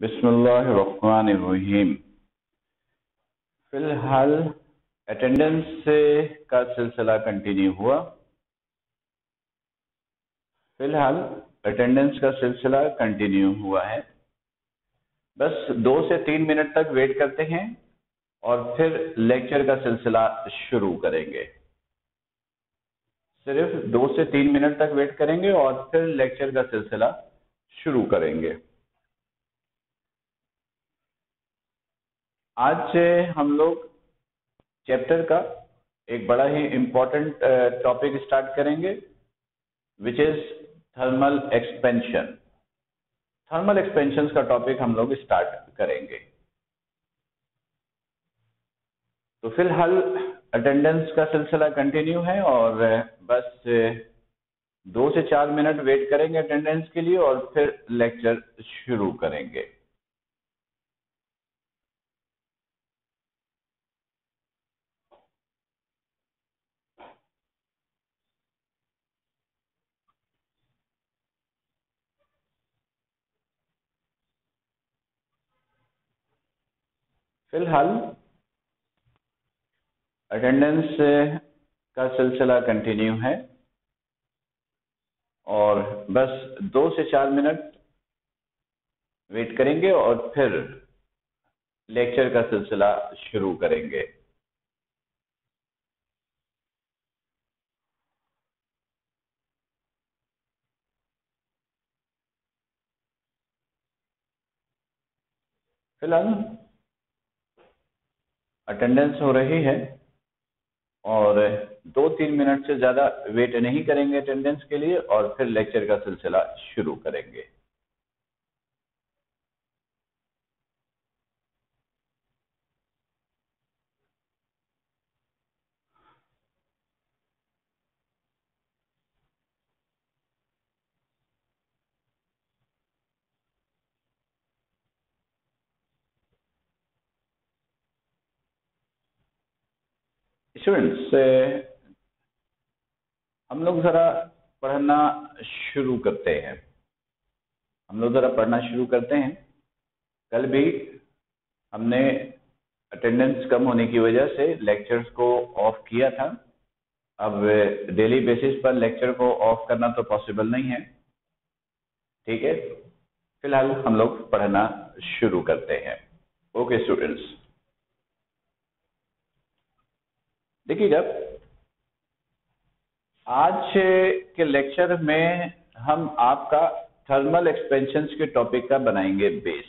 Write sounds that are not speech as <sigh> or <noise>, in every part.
बिस्मिल्लाहिर्रहमानिर्रहीम। फ़िलहाल अटेंडेंस का सिलसिला कंटिन्यू हुआ। फ़िलहाल अटेंडेंस का सिलसिला कंटिन्यू हुआ है। बस दो से तीन मिनट तक वेट करते हैं और फिर लेक्चर का सिलसिला शुरू करेंगे। सिर्फ़ दो से तीन मिनट तक वेट करेंगे और फिर लेक्चर का सिलसिला शुरू करेंगे। आज हम लोग चैप्टर का एक बड़ा ही इंपॉर्टेंट टॉपिक स्टार्ट करेंगे which is thermal expansion thermal expansion का टॉपिक हम लोग स्टार्ट करेंगे। तो फ़िलहाल अटेंडेंस का सिलसिला कंटिन्यू है और बस दो से चार मिनट वेट करेंगे अटेंडेंस के लिए और फिर लेक्चर शुरू करेंगे। फ़िलहाल अटेंडेंस का सिलसिला कंटिन्यू है और बस दो से चार मिनट वेट करेंगे और फिर लेक्चर का सिलसिला शुरू करेंगे। फ़िलहाल अटेंडेंस हो रही है और दो तीन मिनट से ज़्यादा वेट नहीं करेंगे अटेंडेंस के लिए और फिर लेक्चर का सिलसिला शुरू करेंगे। स्टूडेंट्स हम लोग ज़रा पढ़ना शुरू करते हैं। हम लोग ज़रा पढ़ना शुरू करते हैं। कल भी हमने अटेंडेंस कम होने की वजह से लेक्चर्स को ऑफ़ किया था। अब डेली बेसिस पर लेक्चर को ऑफ़ करना तो पॉसिबल नहीं है। ठीक है? फ़िलहाल हम लोग पढ़ना शुरू करते हैं। ओके स्टूडेंट्स देखिएगा आज के लेक्चर में हम आपका थर्मल एक्सपेंशन के टॉपिक का बनाएँगे बेस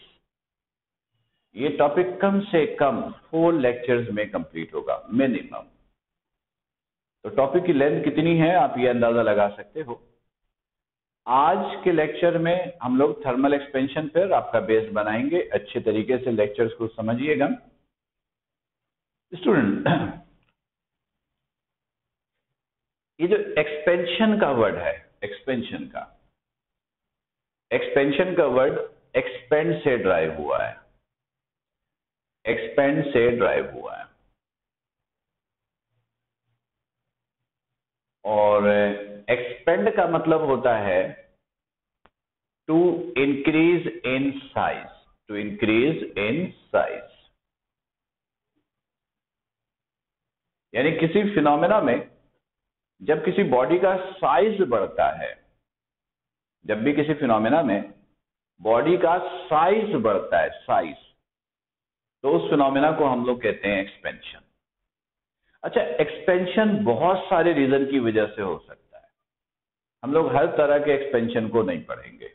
ये टॉपिक कम से कम फोर लेक्चर्स में कंप्लीट होगा मिनिमम तो टॉपिक की लेंथ कितनी है, आप ये अंदाज़ा लगा सकते हो। आज के लेक्चर में हम लोग थर्मल एक्सपेंशन पर आपका बेस बनाएँगे। अच्छे तरीके से लेक्चर्स को समझिएगा। स्टूडेंट ये जो एक्सपेंशन का वर्ड है एक्सपेंशन का एक्सपेंशन का वर्ड एक्सपेंड से ड्राइव हुआ है। एक्सपेंड से ड्राइव हुआ है। और एक्सपेंड का मतलब होता है to increase in size to increase in size यानी किसी फिनोमेना में जब किसी बॉडी का साइज़ बढ़ता है, जब भी किसी फिनोमेना में बॉडी का साइज़ बढ़ता है साइज़ तो उस फिनोमेना को हम लोग कहते हैं एक्सपेंशन अच्छा एक्सपेंशन बहुत सारे रीजन की वजह से हो सकता है। हम लोग हर तरह के एक्सपेंशन को नहीं पढ़ेंगे।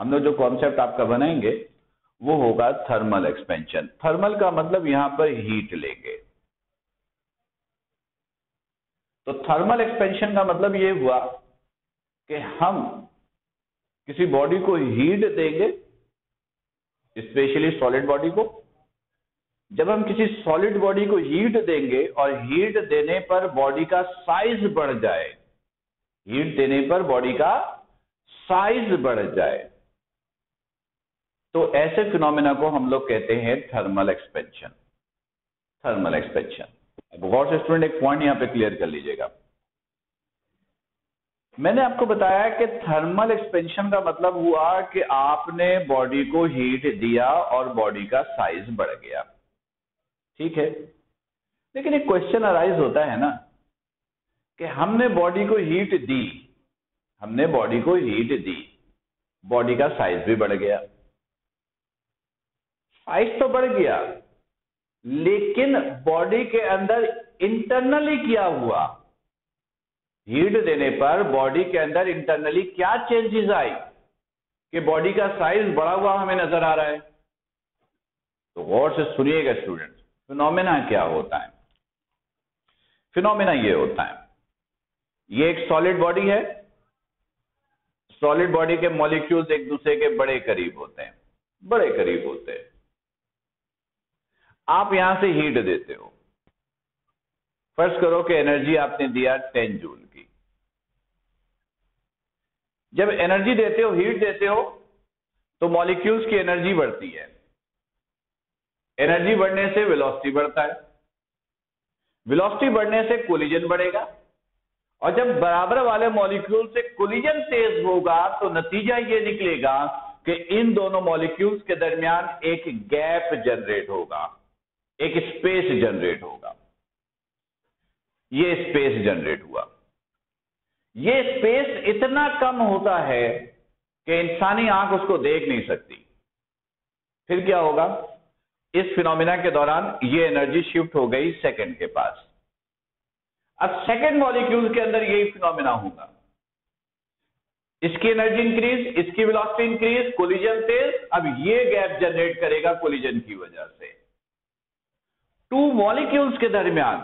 हम लोग जो कॉन्सेप्ट आपका बनाएँगे, वो होगा थर्मल एक्सपेंशन थर्मल का मतलब यहाँ पर हीट लेंगे। तो थर्मल एक्सपेंशन का मतलब ये हुआ कि हम किसी बॉडी को हीट देंगे स्पेशली सॉलिड बॉडी को। जब हम किसी सॉलिड बॉडी को हीट देंगे और हीट देने पर बॉडी का साइज़ बढ़ जाए हीट देने पर बॉडी का साइज़ बढ़ जाए तो ऐसे फिनोमेना को हम लोग कहते हैं थर्मल एक्सपेंशन थर्मल एक्सपेंशन गौर से स्टूडेंट एक पॉइंट यहाँ पे क्लियर कर लीजिएगा। मैंने आपको बताया कि थर्मल एक्सपेंशन का मतलब हुआ कि आपने बॉडी को हीट दिया और बॉडी का साइज़ बढ़ गया। ठीक है? लेकिन एक क्वेश्चन अराइज होता है ना, कि हमने बॉडी को हीट दी, हमने बॉडी को हीट दी बॉडी का साइज़ भी बढ़ गया। साइज़ तो बढ़ गया लेकिन बॉडी के अंदर इंटरनली क्या हुआ। हीट देने पर बॉडी के अंदर इंटरनली क्या चेंजेस आई? कि बॉडी का साइज़ बढ़ा हुआ हमें नज़र आ रहा है। तो गौर से सुनिएगा स्टूडेंट फिनोमेना क्या होता है? फिनोमेना ये होता है। ये एक सॉलिड बॉडी है। सॉलिड बॉडी के मॉलिक्यूल्स एक दूसरे के बड़े करीब होते हैं। बड़े करीब होते हैं। आप यहाँ से हीट देते हो। फ़र्स्ट करो कि एनर्जी आपने दिया 10 जूल की। जब एनर्जी देते हो हीट देते हो तो मॉलिक्यूल्स की एनर्जी बढ़ती है। एनर्जी बढ़ने से वेलोसिटी बढ़ता है। वेलोसिटी बढ़ने से कोलिजन बढ़ेगा। और जब बराबर वाले मॉलिक्यूल से कोलिजन तेज होगा तो नतीजा ये निकलेगा कि इन दोनों मॉलिक्यूल्स के दरमियान एक गैप जनरेट होगा। एक स्पेस जनरेट होगा। ये स्पेस जनरेट हुआ। ये स्पेस इतना कम होता है कि इंसानी आँख उसको देख नहीं सकती। फिर क्या होगा? इस फिनोमिना के दौरान ये एनर्जी शिफ्ट हो गई सेकंड के पास। अब सेकंड मॉलिक्यूल के अंदर यही फिनोमिना होगा। इसकी एनर्जी इंक्रीज इसकी वेलोसिटी इंक्रीज कोलिजन तेज, अब ये गैप जनरेट करेगा कोलिजन की वजह से। टू मॉलिक्यूल्स के दरमियान,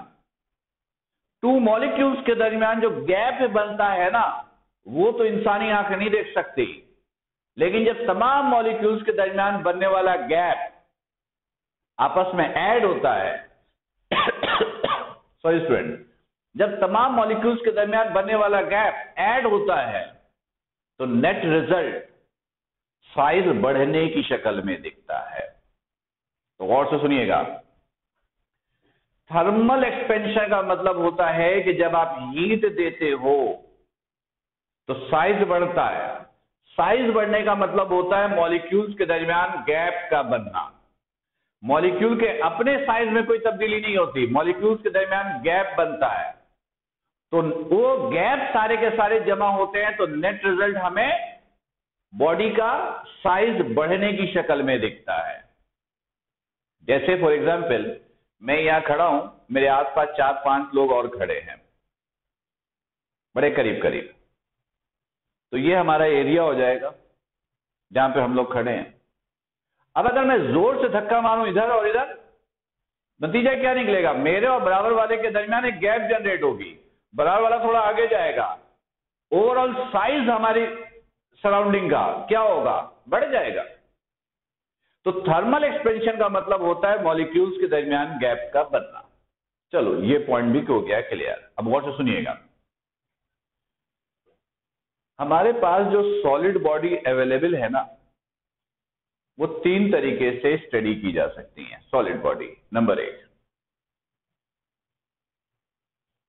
टू मॉलिक्यूल्स के दरमियान जो गैप बनता है ना, वो तो इंसानी आँख नहीं देख सकती। लेकिन जब तमाम मॉलिक्यूल्स के दरमियान बनने वाला गैप आपस में ऐड होता है <coughs> सॉरी स्टूडेंट जब तमाम मॉलिक्यूल्स के दरमियान बनने वाला गैप ऐड होता है तो नेट रिज़ल्ट साइज़ बढ़ने की शक्ल में दिखता है। तो गौर से सुनिएगा थर्मल एक्सपेंशन का मतलब होता है कि जब आप हीट देते हो तो साइज़ बढ़ता है। साइज़ बढ़ने का मतलब होता है मॉलिक्यूल्स के दरमियान गैप का बनना। मॉलिक्यूल के अपने साइज़ में कोई तब्दीली नहीं होती। मॉलिक्यूल्स के दरमियान गैप बनता है। तो वो गैप सारे के सारे जमा होते हैं तो नेट रिज़ल्ट हमें बॉडी का साइज़ बढ़ने की शक्ल में दिखता है। जैसे फॉर एग्ज़ाम्पल मैं यहाँ खड़ा हूँ, मेरे आसपास चार पाँच लोग और खड़े हैं। बड़े करीब करीब तो ये हमारा एरिया हो जाएगा, जहाँ पे हम लोग खड़े हैं। अब अगर मैं ज़ोर से धक्का मारूं इधर और इधर, नतीजा क्या निकलेगा? मेरे और बराबर वाले के दरमियान एक गैप जनरेट होगी। बराबर वाला थोड़ा आगे जाएगा। ओवरऑल साइज़ हमारी सराउंडिंग का क्या होगा? बढ़ जाएगा। तो थर्मल एक्सपेंशन का मतलब होता है मॉलिक्यूल्स के दरमियान गैप का बनना। चलो, ये पॉइंट भी हो गया क्लियर अब गौर से सुनिएगा। हमारे पास जो सॉलिड बॉडी अवेलेबल है ना, वो तीन तरीके से स्टडी की जा सकती है सॉलिड बॉडी नंबर एक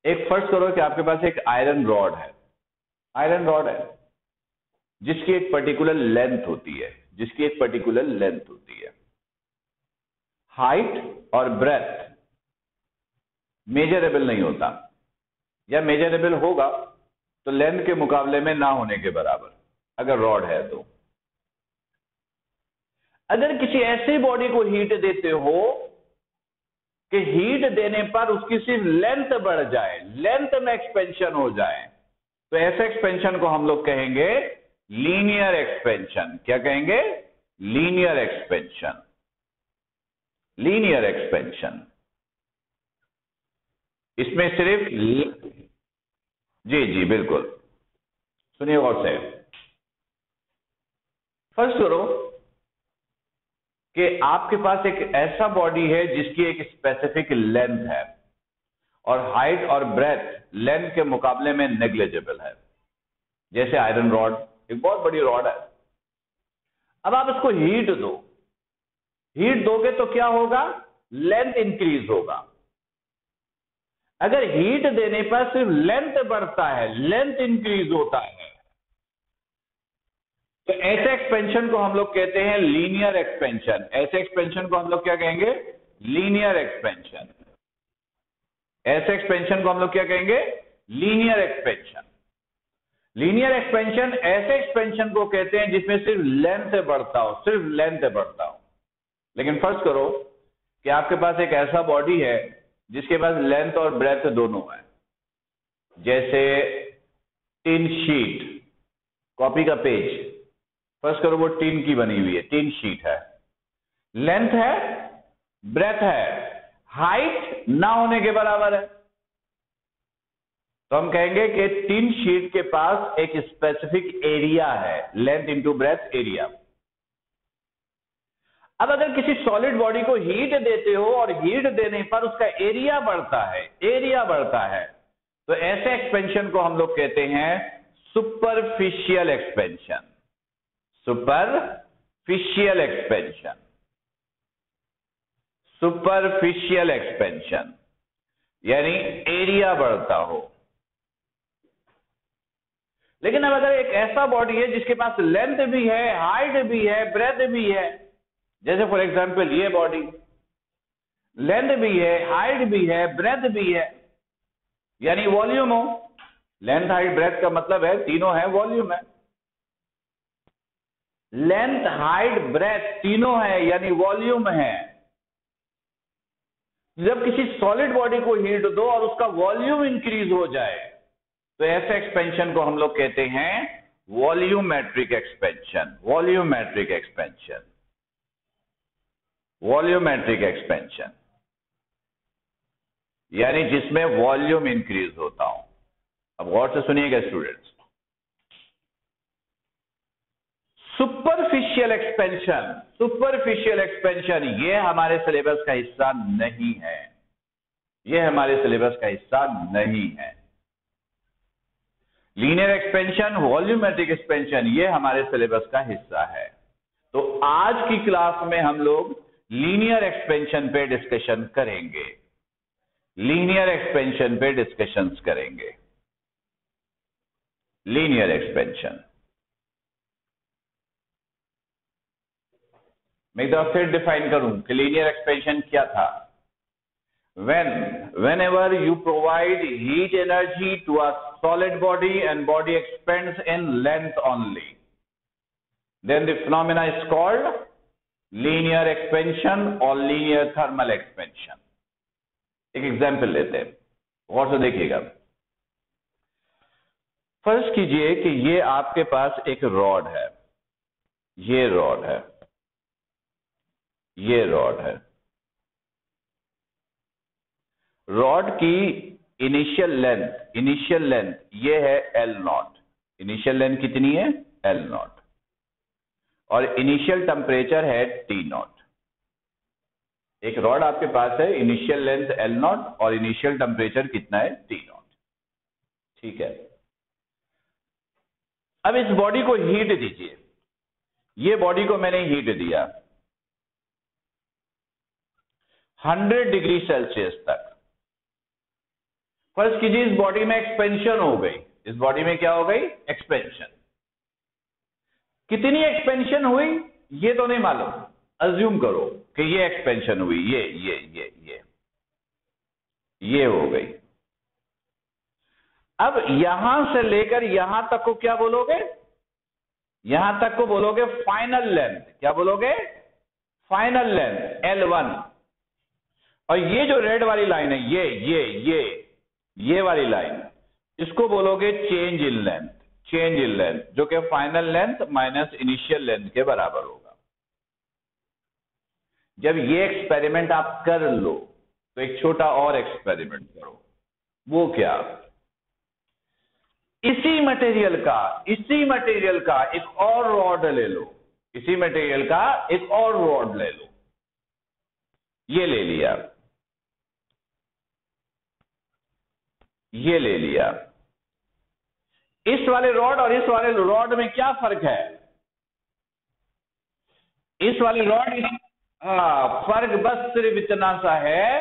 एक फ़र्स्ट करो कि आपके पास एक आयरन रॉड है। आयरन रॉड है, जिसकी एक पर्टिकुलर लेंथ होती है। जिसकी एक पर्टिकुलर लेंथ होती है। हाइट और ब्रेथ मेजरेबल नहीं होता। या मेजरेबल होगा तो लेंथ के मुकाबले में ना होने के बराबर, अगर रॉड है तो। अगर किसी ऐसी बॉडी को हीट देते हो कि हीट देने पर उसकी सिर्फ़ लेंथ बढ़ जाए लेंथ में एक्सपेंशन हो जाए तो ऐसे एक्सपेंशन को हम लोग कहेंगे लीनियर एक्सपेंशन क्या कहेंगे? लीनियर एक्सपेंशन लीनियर एक्सपेंशन इसमें सिर्फ़ जी जी, बिल्कुल। सुनिए और से। फ़र्स्ट करो कि आपके पास एक ऐसा बॉडी है जिसकी एक स्पेसिफिक लेंथ है और हाइट और ब्रेथ लेंथ के मुकाबले में नेग्लेजेबल है। जैसे आयरन रॉड एक बहुत बड़ी रॉड है। अब आप इसको हीट दो। हीट दोगे तो क्या होगा? लेंथ इंक्रीज होगा। अगर हीट देने पर सिर्फ़ लेंथ बढ़ता है लेंथ इंक्रीज होता है तो ऐसे एक्सपेंशन को हम लोग कहते हैं लीनियर एक्सपेंशन ऐसे एक्सपेंशन को हम लोग क्या कहेंगे? लीनियर एक्सपेंशन ऐसे एक्सपेंशन को हम लोग क्या कहेंगे? लीनियर एक्सपेंशन लीनियर एक्सपेंशन ऐसे एक्सपेंशन को कहते हैं, जिसमें सिर्फ़ लेंथ से बढ़ता हो, सिर्फ़ लेंथ से बढ़ता हो। लेकिन फ़र्ज़ करो कि आपके पास एक ऐसा बॉडी है, जिसके पास लेंथ और ब्रेथ दोनों है। जैसे टिन शीट कॉपी का पेज फ़र्स्ट करो वो टिन की बनी हुई है टिन शीट है। लेंथ है ब्रेथ है। हाइट ना होने के बराबर है। तो हम कहेंगे कि तीन शीट के पास एक स्पेसिफिक एरिया है लेंथ इंटू ब्रेथ एरिया अब अगर किसी सॉलिड बॉडी को हीट देते हो और हीट देने पर उसका एरिया बढ़ता है एरिया बढ़ता है तो ऐसे एक्सपेंशन को हम लोग कहते हैं superficial expansion superficial expansion superficial expansion यानी एरिया बढ़ता हो। लेकिन अब अगर एक ऐसा बॉडी है जिसके पास लेंथ भी है हाइट भी है ब्रेथ भी है, जैसे फॉर एग्ज़ाम्पल ये बॉडी लेंथ भी है हाइट भी है ब्रेथ भी है, यानी वॉल्यूम हो। लेंथ हाइट ब्रेथ का मतलब है तीनों है वॉल्यूम है। लेंथ हाइट ब्रेथ तीनों है, यानी वॉल्यूम है। जब किसी सॉलिड बॉडी को हीट दो और उसका वॉल्यूम इंक्रीज हो जाए तो ऐसे एक्सपेंशन को हम लोग कहते हैं volumetric expansion volumetric expansion volumetric expansion यानी जिसमें वॉल्यूम इंक्रीज होता हो। अब गौर से सुनिएगा students superficial expansion superficial expansion ये हमारे सिलेबस का हिस्सा नहीं है। ये हमारे सिलेबस का हिस्सा नहीं है। लीनियर एक्सपेंशन वॉल्यूमेट्रिक एक्सपेंशन ये हमारे सिलेबस का हिस्सा है। तो आज की क्लास में हम लोग लीनियर एक्सपेंशन पे डिस्कशन करेंगे। लीनियर एक्सपेंशन पे डिस्कशन करेंगे। लीनियर एक्सपेंशन मैं एक दफ़ा फिर डिफाइन करूँ कि लीनियर एक्सपेंशन क्या था? When whenever you provide heat energy to a solid body and body expands in length only then the phenomena is called linear expansion और लीनियर थर्मल एक्सपेंशन एक एग्ज़ाम्पल लेते हैं गौर से देखिएगा फ़र्ज़ कीजिए कि ये आपके पास एक रॉड है ये रॉड है ये रॉड है रॉड की इनिशियल लेंथ इनिशियल लेंथ ये है एल नॉट इनिशियल लेंथ कितनी है? एल नॉट और इनिशियल टेम्परेचर है टी नॉट एक रॉड आपके पास है इनिशियल लेंथ एल नॉट और इनिशियल टेम्परेचर कितना है? टी नॉट ठीक है? अब इस बॉडी को हीट दीजिए. ये बॉडी को मैंने हीट दिया. 100 डिग्री सेल्सियस तक. फ़र्स्ट कीजिए इस बॉडी में एक्सपेंशन हो गई। इस बॉडी में क्या हो गई? एक्सपेंशन कितनी एक्सपेंशन हुई? ये तो नहीं मालूम। अज्यूम करो कि ये एक्सपेंशन हुई। ये ये ये ये। ये हो गई। अब यहाँ से लेकर यहाँ तक को क्या बोलोगे? यहाँ तक को बोलोगे फाइनल लेंथ क्या बोलोगे? फाइनल लेंथ एल वन और ये जो रेड वाली लाइन है, ये ये ये। ये वाली लाइन। इसको बोलोगे change in length change in length जो कि final length minus initial length के बराबर होगा। जब ये एक्सपेरिमेंट आप कर लो तो एक छोटा और एक्सपेरिमेंट करो। वो क्या? इसी मटेरियल का, इसी मटेरियल का एक और रॉड ले लो। इसी मटेरियल का एक और रॉड ले लो। ये ले लिया। ये ले लिया। इस वाले रॉड और इस वाले रॉड में क्या फ़र्क है? इस वाले रॉड हाँ फ़र्क बस सिर्फ़ इतना सा है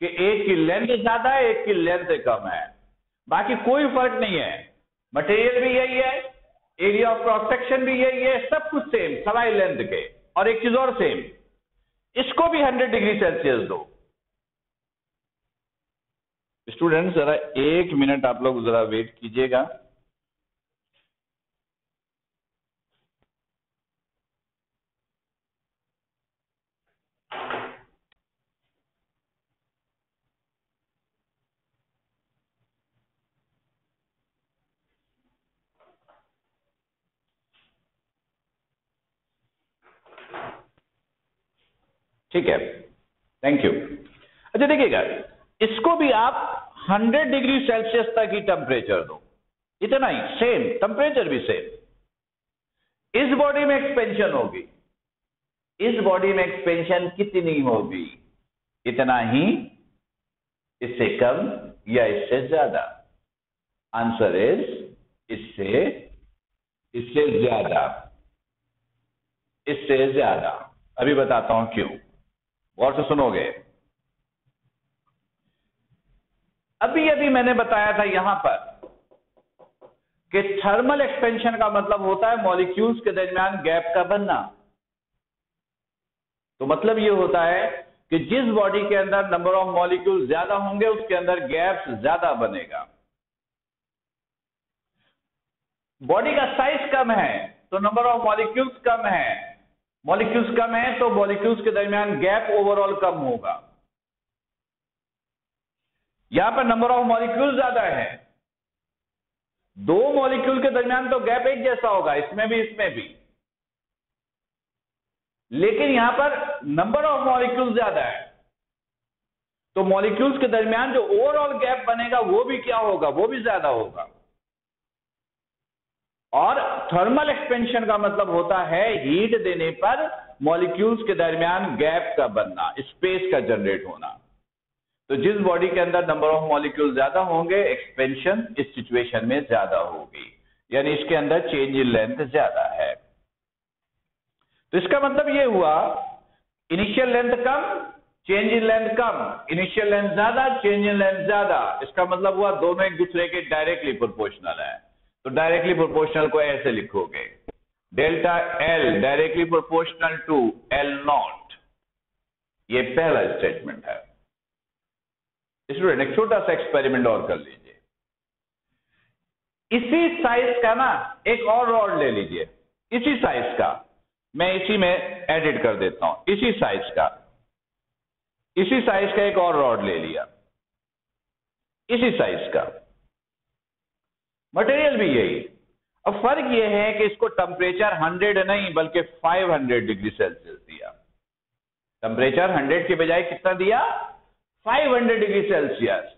कि एक की लेंथ ज़्यादा है, एक की लेंथ कम है। बाकी कोई फ़र्क नहीं है। मटेरियल भी यही है एरिया ऑफ़ क्रॉस सेक्शन भी यही है, सब कुछ सेम सवाई लेंथ के, और एक चीज़ और सेम इसको भी 100 डिग्री सेल्सियस दो। स्टूडेंट जरा एक मिनट आप लोग जरा वेट कीजिएगा। ठीक है। थैंक यू अच्छा देखिएगा इसको भी आप 100 डिग्री सेल्सियस तक ही टेम्परेचर दो। इतना ही सेम टेम्परेचर भी सेम इस बॉडी में एक्सपेंशन होगी। इस बॉडी में एक्सपेंशन कितनी होगी? इतना ही, इससे कम या इससे ज़्यादा? आंसर इज़ इससे इससे ज़्यादा। इससे ज़्यादा। अभी बताता हूँ क्यों। गौर से सुनोगे। अभी अभी मैंने बताया था यहाँ पर कि थर्मल एक्सपेंशन का मतलब होता है मॉलिक्यूल्स के दरमियान गैप का बनना। तो मतलब यह होता है कि जिस बॉडी के अंदर नंबर ऑफ़ मॉलिक्यूल ज़्यादा होंगे, उसके अंदर गैप्स ज़्यादा बनेगा। बॉडी का साइज़ कम है तो नंबर ऑफ़ मॉलिक्यूल्स कम है। मॉलिक्यूल्स कम है तो मॉलिक्यूल्स के दरमियान गैप ओवरऑल कम होगा। यहाँ पर नंबर ऑफ़ मॉलिक्यूल ज़्यादा है। दो मॉलिक्यूल के दरमियान तो गैप एक जैसा होगा, इसमें भी इसमें भी। लेकिन यहाँ पर नंबर ऑफ़ मॉलिक्यूल ज़्यादा है। तो मॉलिक्यूल्स के दरमियान जो ओवरऑल गैप बनेगा, वो भी क्या होगा? वो भी ज़्यादा होगा। और थर्मल एक्सपेंशन का मतलब होता है हीट देने पर मॉलिक्यूल्स के दरमियान गैप का बनना स्पेस का जनरेट होना। तो जिस बॉडी के अंदर नंबर ऑफ़ मॉलिक्यूल ज़्यादा होंगे एक्सपेंशन इस सिचुएशन में ज़्यादा होगी। यानी इसके अंदर चेंज इन लेंथ ज़्यादा है। तो इसका मतलब यह हुआ इनिशियल लेंथ कम चेंज इन लेंथ कम। इनिशियल लेंथ ज़्यादा चेंज इन लेंथ ज़्यादा। इसका मतलब हुआ दोनों एक दूसरे के डायरेक्टली प्रोपोर्शनल है। तो डायरेक्टली प्रोपोर्शनल को ऐसे लिखोगे। Delta L directly proportional to L naught. ये पहला स्टेटमेंट है। स्टूडेंट एक छोटा सा एक्सपेरिमेंट और कर लीजिए। इसी साइज़ का ना एक और रॉड ले लीजिए। इसी साइज़ का। मैं इसी में एडिट कर देता हूँ। इसी साइज़ का। इसी साइज़ का एक और रॉड ले लिया। इसी साइज़ का। मटेरियल भी यही। अब फ़र्क यह है कि इसको टेम्परेचर 100 नहीं, बल्कि 500 डिग्री सेल्सियस दिया। टेम्परेचर 100 के बजाय कितना दिया? 500 डिग्री सेल्सियस।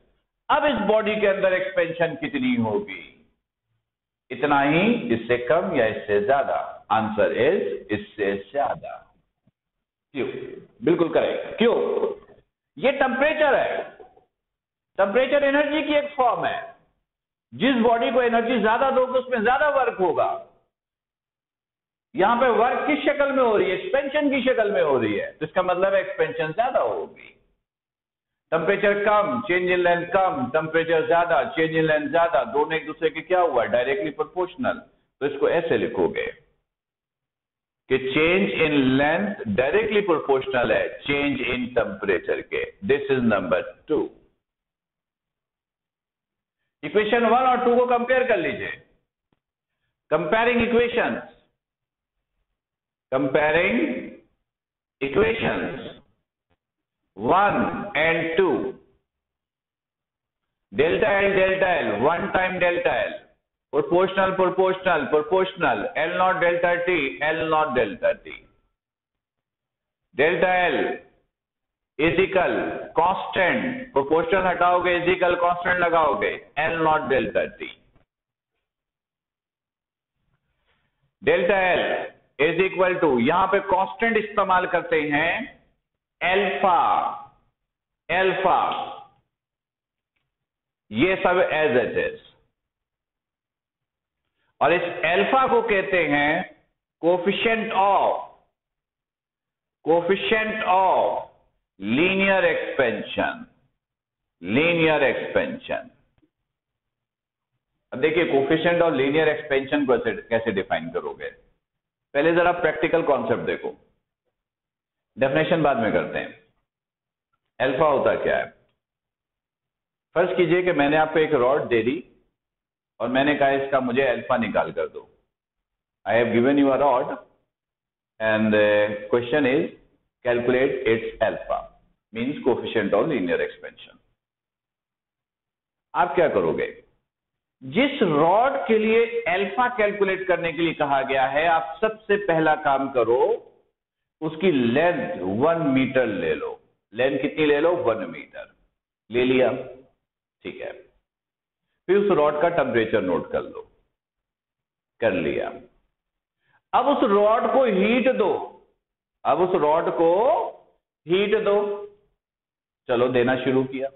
अब इस बॉडी के अंदर एक्सपेंशन कितनी होगी? इतना ही, इससे कम या इससे ज़्यादा? आंसर इज़ इससे ज़्यादा। क्यों? बिल्कुल करेक्ट। क्यों? ये टेम्परेचर है। टेम्परेचर एनर्जी की एक फॉर्म है। जिस बॉडी को एनर्जी ज़्यादा दोगे, उसमें ज़्यादा वर्क होगा। यहाँ पे वर्क किस शक्ल में हो रही है? एक्सपेंशन की शक्ल में हो रही है। तो इसका मतलब एक्सपेंशन ज़्यादा होगी। टेम्परेचर कम चेंज इन लेंथ कम टेम्परेचर ज़्यादा चेंज इन लेंथ ज़्यादा, दोनों एक दूसरे के क्या हुआ? डायरेक्टली प्रोपोर्शनल तो इसको ऐसे लिखोगे कि change in length directly proportional है चेंज इन टेम्परेचर के। This is number two equation one और टू को कंपेयर कर लीजिए। Comparing equations comparing equations one and two delta L delta L one time delta L proportional proportional proportional L naught delta T L naught delta T delta L is equal constant proportional हटाओगे is equal constant लगाओगे. L naught delta T delta L is equal to यहाँ पे constant इस्तेमाल करते हैं alpha alpha ये सब as it is और इस एल्फा को कहते हैं coefficient of coefficient of linear expansion linear expansion. देखिए कोफिशिएंट और लीनियर एक्सपेंशन को कैसे डिफाइन करोगे? पहले जरा प्रैक्टिकल कॉन्सेप्ट देखो। डेफिनेशन बाद में करते हैं। अल्फ़ा होता क्या है? फ़र्ज़ कीजिए कि मैंने आपको एक रॉड दे दी और मैंने कहा इसका मुझे अल्फ़ा निकाल कर दो। I have given you a rod and question is calculate its alpha means coefficient of linear expansion आप क्या करोगे? जिस रॉड के लिए अल्फ़ा कैलकुलेट करने के लिए कहा गया है, आप सबसे पहला काम करो उसकी लेंथ वन मीटर ले लो। लेंथ कितनी ले लो? One metre. ले लिया। ठीक है। फिर उस रॉड का टेम्परेचर नोट कर लो। कर लिया। अब उस रॉड को हीट दो। अब उस रॉड को हीट दो। चलो, देना शुरू किया।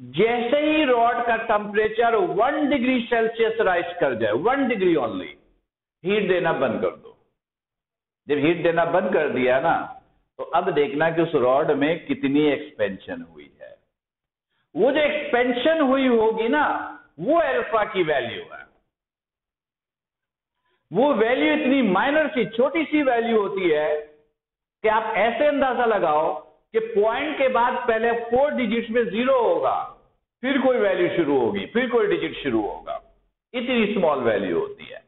जैसे ही रॉड का temperature one degree Celsius rise कर जाए, वन डिग्री ओनली हीट देना बंद कर दो। जब हीट देना बंद कर दिया ना तो अब देखना कि उस रॉड में कितनी एक्सपेंशन हुई है। वो जो एक्सपेंशन हुई होगी ना, वो अल्फ़ा की वैल्यू है। वो वैल्यू इतनी माइनर सी, छोटी सी वैल्यू होती है कि आप ऐसे अंदाज़ा लगाओ कि पॉइंट के बाद पहले फोर डिजिट में ज़ीरो होगा, फिर कोई वैल्यू शुरू होगी, फिर कोई डिजिट शुरू होगा। इतनी स्मॉल वैल्यू होती है।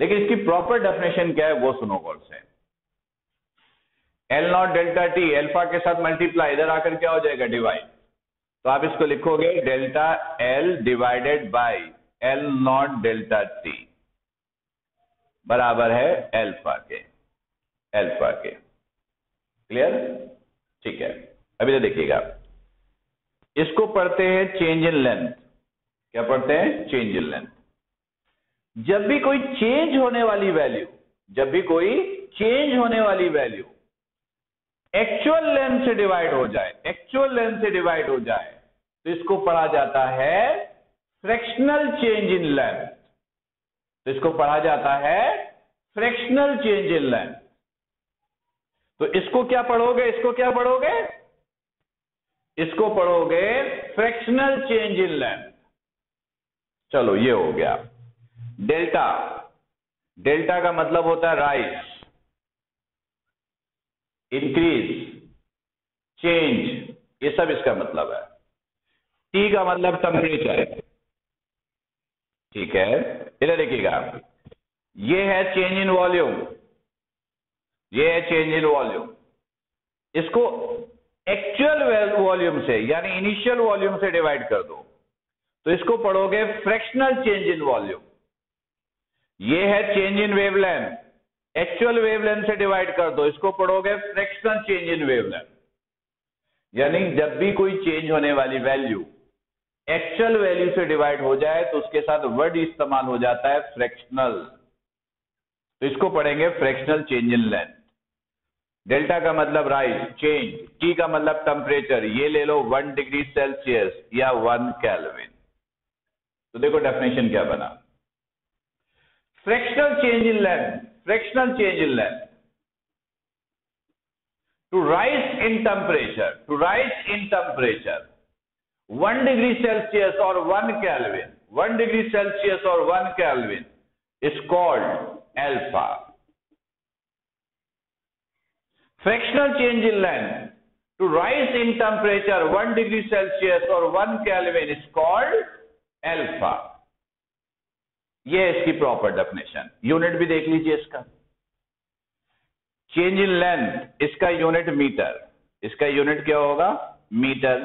लेकिन इसकी प्रॉपर डेफिनेशन क्या है, वो सुनो गौर से L naught delta T alpha के साथ मल्टीप्लाई इधर आकर क्या हो जाएगा डिवाइड तो आप इसको लिखोगे delta L divided by L naught delta T बराबर है एल्फा के एल्फा के। क्लियर ठीक है। अभी तो देखिएगा। इसको पढ़ते हैं चेंज इन लेंथ क्या पढ़ते हैं? चेंज इन लेंथ जब भी कोई चेंज होने वाली वैल्यू जब भी कोई चेंज होने वाली वैल्यू एक्चुअल लेंथ से डिवाइड हो जाए एक्चुअल लेंथ से डिवाइड हो जाए तो इसको पढ़ा जाता है फ्रैक्शनल चेंज इन लेंथ तो इसको पढ़ा जाता है फ्रैक्शनल चेंज इन लेंथ तो इसको क्या पढ़ोगे? इसको क्या पढ़ोगे? इसको पढ़ोगे फ्रैक्शनल चेंज इन लेंथ चलो, ये हो गया। डेल्टा। डेल्टा का मतलब होता है राइज। इंक्रीज। चेंज। ये सब इसका मतलब है। टी का मतलब टेम्परेचर ठीक है। इधर देखिएगा। ये है चेंज इन वॉल्यूम ये है चेंज इन वॉल्यूम इसको एक्चुअल वॉल्यूम से, यानी इनिशियल वॉल्यूम से डिवाइड कर दो। तो इसको पढ़ोगे फ्रैक्शनल चेंज इन वॉल्यूम ये है change in wavelength actual wavelength से डिवाइड कर दो, इसको पढ़ोगे फ्रैक्शनल चेंज इन वेवलेंथ यानी जब भी कोई चेंज होने वाली वैल्यू एक्चुअल वैल्यू से डिवाइड हो जाए तो उसके साथ वर्ड इस्तेमाल हो जाता है फ्रैक्शनल तो इसको पढ़ेंगे fractional change in length delta का मतलब राइज चेंज टी का मतलब टेम्परेचर ये ले लो वन डिग्री सेल्सियस या वन कैलविन तो देखो डेफिनेशन क्या बना। fractional change in length fractional change in length to rise in temperature. To rise in temperature. 1 degree celsius or 1 kelvin. 1 degree celsius or 1 kelvin is called alpha. Fractional change in length to rise in temperature 1 degree celsius or 1 kelvin is called alpha. ये इसकी proper definition unit भी देख लीजिए इसका। Change in length इसका unit metre इसका unit क्या होगा? Metre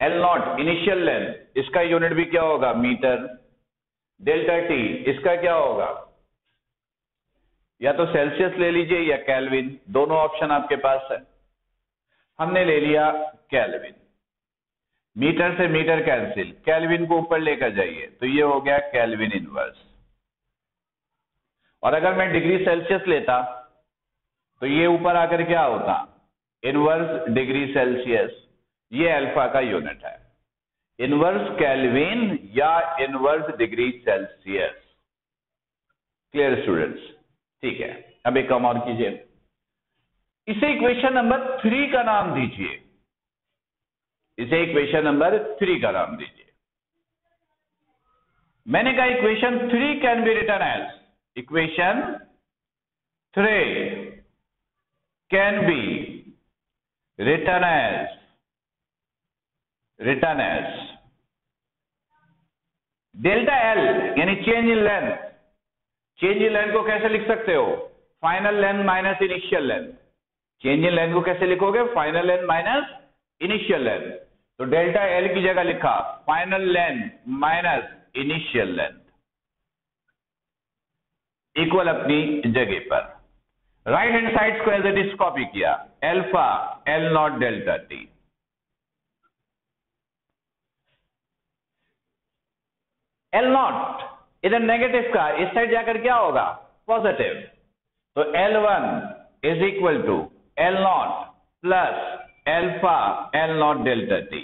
L naught initial length इसका यूनिट भी क्या होगा? मीटर डेल्टा टी इसका क्या होगा? या तो सेल्सियस ले लीजिए या कैलविन दोनों ऑप्शन आपके पास है। हमने ले लिया कैलविन मीटर से मीटर कैंसिल। कैलविन को ऊपर लेकर जाइए। तो ये हो गया कैलविन इनवर्स और अगर मैं डिग्री सेल्सियस लेता तो ये ऊपर आकर क्या होता? इनवर्स डिग्री सेल्सियस ये अल्फ़ा का यूनिट है। इनवर्स कैलविन या inverse degree Celsius clear students ठीक है। अब एक कम और कीजिए। इसे इक्वेशन नंबर थ्री का नाम दीजिए। इसे इक्वेशन नंबर थ्री का नाम दीजिए। मैंने कहा equation three can be written as equation three can be written as written as delta L यानी change in length change in length को कैसे लिख सकते हो? Final length minus initial length change in length को कैसे लिखोगे? Final length minus initial length तो डेल्टा एल की जगह लिखा final length minus initial length equal अपनी जगह पर. राइट हैंड साइड को एज इट इज़ कॉपी किया. Alpha L naught delta T L naught इधर नेगेटिव का, इस साइड जाकर क्या होगा? पॉजिटिव तो L one is equal to L naught plus L naught delta T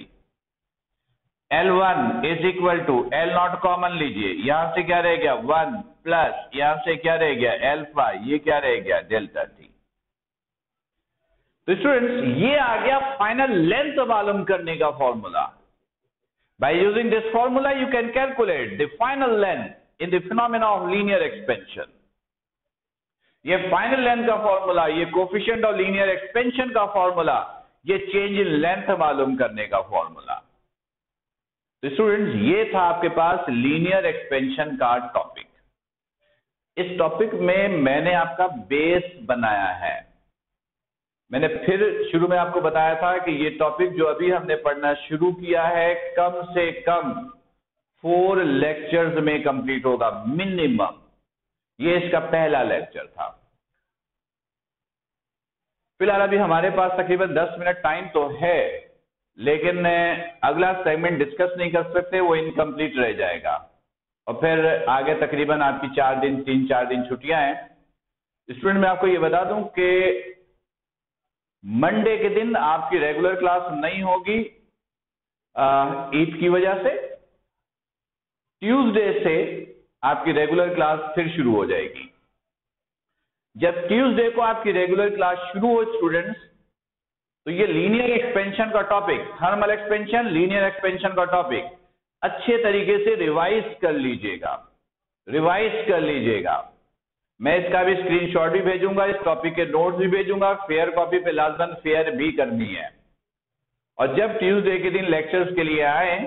L one is equal to L naught common लीजिए। यहाँ से क्या रह गया? वन प्लस यहाँ से क्या रह गया? एल्फा ये क्या रह गया? डेल्टा टी तो स्टूडेंट्स ये आ गया फाइनल लेंथ मालूम करने का formula By using this formula, you can calculate the final length in the phenomena of linear expansion. ये फाइनल लेंथ का फॉर्मूला ये कोफिशियंट और लीनियर एक्सपेंशन का फॉर्मूला ये चेंज इन लेंथ मालूम करने का फॉर्मूला तो स्टूडेंट्स ये था आपके पास लीनियर एक्सपेंशन का टॉपिक इस टॉपिक में मैंने आपका बेस बनाया है। मैंने फिर शुरू में आपको बताया था कि ये टॉपिक जो अभी हमने पढ़ना शुरू किया है, कम से कम फोर लेक्चर्स में कंप्लीट होगा मिनिमम ये इसका पहला लेक्चर था। फ़िलहाल अभी हमारे पास तकरीबन 10 मिनट टाइम तो है, लेकिन अगला सेगमेंट डिस्कस नहीं कर सकते, वो इनकम्प्लीट रह जाएगा। और फिर आगे तकरीबन आपकी चार दिन, तीन, चार दिन छुट्टियाँ हैं। स्टूडेंट मैं आपको ये बता दूँ कि मंडे के दिन आपकी रेगुलर क्लास नहीं होगी ईद की वजह से। ट्यूसडे से आपकी रेगुलर क्लास फिर शुरू हो जाएगी। जब ट्यूसडे को आपकी रेगुलर क्लास शुरू हो स्टूडेंट्स तो ये लीनियर एक्सपेंशन का topic, thermal expansion, linear expansion का टॉपिक, अच्छे तरीके से रिवाइज कर लीजिएगा। रिवाइज कर लीजिएगा। मैं इसका भी स्क्रीनशॉट भी भेजूँगा, इस टॉपिक के नोट्स भी भेजूँगा, फेयर कॉपी पे लाजमन फेयर भी करनी है। और जब ट्यूसडे के दिन लेक्चर्स के लिए आए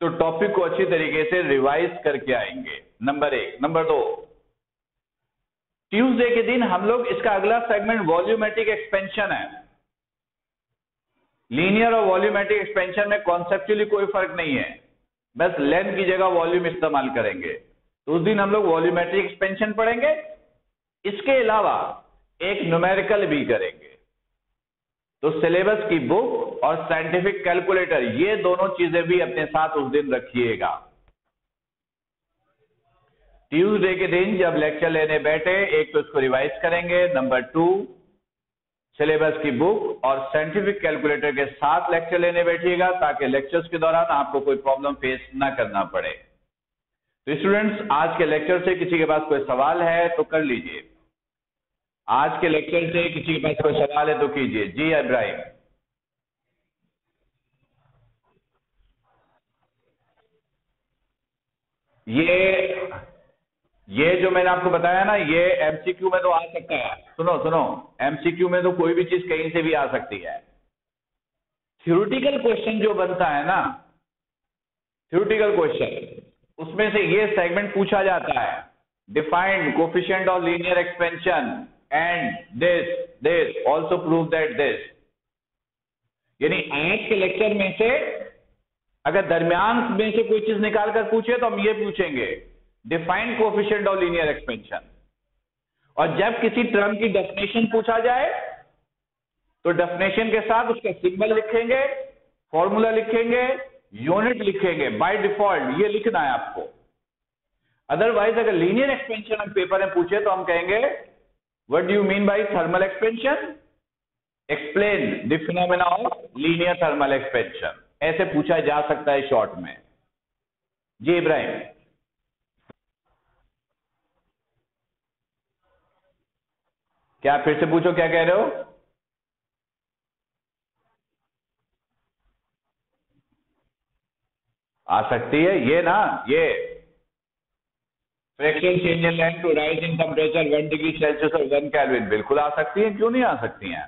तो टॉपिक को अच्छी तरीके से रिवाइज करके आएँगे। नंबर एक। नंबर दो ट्यूसडे के दिन हम लोग इसका अगला सेगमेंट वॉल्यूमेट्रिक एक्सपेंशन है। लीनियर और वॉल्यूमेट्रिक एक्सपेंशन में कॉन्सेप्चुअली कोई फ़र्क नहीं है। बस लेंथ की जगह वॉल्यूम इस्तेमाल करेंगे। तो उस दिन हम लोग वॉल्यूमेट्रिक एक्सपेंशन पढ़ेंगे। इसके अलावा एक न्यूमेरिकल भी करेंगे। तो सिलेबस की बुक और साइंटिफिक कैलकुलेटर ये दोनों चीज़ें भी अपने साथ उस दिन रखिएगा। ट्यूसडे के दिन जब लेक्चर लेने बैठे, एक तो इसको रिवाइज करेंगे, नंबर टू, सिलेबस की बुक और साइंटिफिक कैलकुलेटर के साथ लेक्चर लेने बैठिएगा ताकि लेक्चर्स के दौरान आपको कोई प्रॉब्लम फेस ना करना पड़े। तो स्टूडेंट्स, आज के लेक्चर से किसी के पास कोई सवाल है तो कर लीजिए। आज के लेक्चर से किसी के पास कोई सवाल है तो कीजिए। जी इब्राहिम ये ये जो मैंने आपको बताया ना, ये एमसीक्यू में तो आ सकता है। सुनो सुनो एमसीक्यू में तो कोई भी चीज़ कहीं से भी आ सकती है। थ्योरिटिकल क्वेश्चन जो बनता है ना थ्योरिटिकल क्वेश्चन उसमें से ये सेगमेंट पूछा जाता है। Defined coefficient of linear expansion and this this also prove that this यानी आज के लेक्चर में से, अगर दरमियान में से कोई चीज़ निकाल कर पूछे तो हम ये पूछेंगे। Defined coefficient of linear expansion. और जब किसी टर्म की डेफिनेशन पूछा जाए तो डेफिनेशन के साथ उसका सिंबल लिखेंगे, फॉर्मूला लिखेंगे, यूनिट लिखेंगे बाय डिफ़ॉल्ट ये लिखना है आपको। अदरवाइज़ अगर लीनियर एक्सपेंशन हम पेपर में पूछे तो हम कहेंगे what do mean by thermal expansion explain the phenomena of linear thermal expansion ऐसे पूछा जा सकता है शॉर्ट में। जी इब्राहिम क्या फिर से पूछो, क्या कह रहे हो? आ सकती है, ये ना, ये। Fraction change in length to rise in temperature one degree Celsius और वन कैलविन बिल्कुल आ सकती है, क्यों नहीं आ सकती हैं?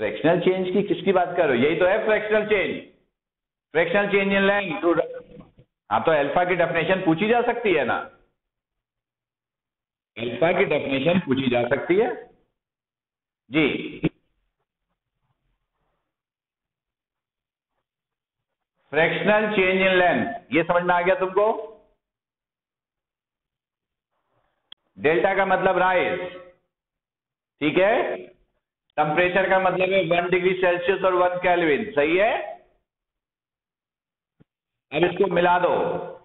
फ्रैक्शनल चेंज की किसकी बात कर रहे हो? यही तो है fractional change fractional change in length to हाँ तो अल्फ़ा की डेफिनेशन पूछी जा सकती है ना? अल्फ़ा की डेफिनेशन पूछी जा सकती है? जी। फ्रैक्शनल चेंज इन लेंथ ये समझ में आ गया तुमको? डेल्टा का मतलब राइज ठीक है? टेम्परेचर का मतलब है वन डिग्री सेल्सियस और वन कैलविन सही है? अब इसको मिला दो।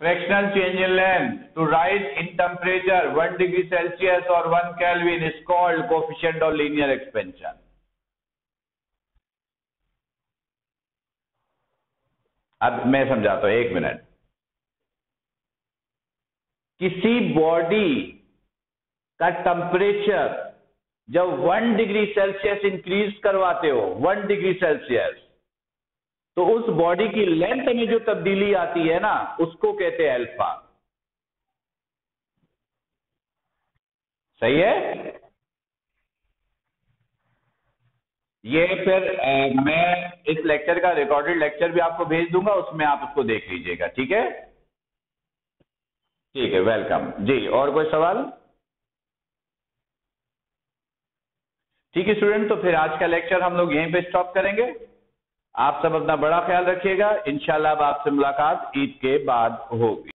Fractional change in length to rise in temperature one degree Celsius और one kelvin is called coefficient of linear expansion अब मैं समझाता हूँ, एक मिनट। किसी बॉडी का टेम्परेचर जब वन डिग्री सेल्सियस इंक्रीज करवाते हो वन डिग्री सेल्सियस तो उस बॉडी की लेंथ में जो तब्दीली आती है ना उसको कहते हैं अल्फ़ा सही है? ये फिर आ, मैं इस लेक्चर का रिकॉर्डेड लेक्चर भी आपको भेज दूँगा उसमें आप उसको देख लीजिएगा ठीक है? ठीक है वेलकम जी और कोई सवाल? ठीक है स्टूडेंट तो फिर आज का लेक्चर हम लोग यहीं पे स्टॉप करेंगे। आप सब अपना बड़ा ख्याल रखिएगा। इंशाल्लाह आपसे मुलाकात ईद के बाद होगी।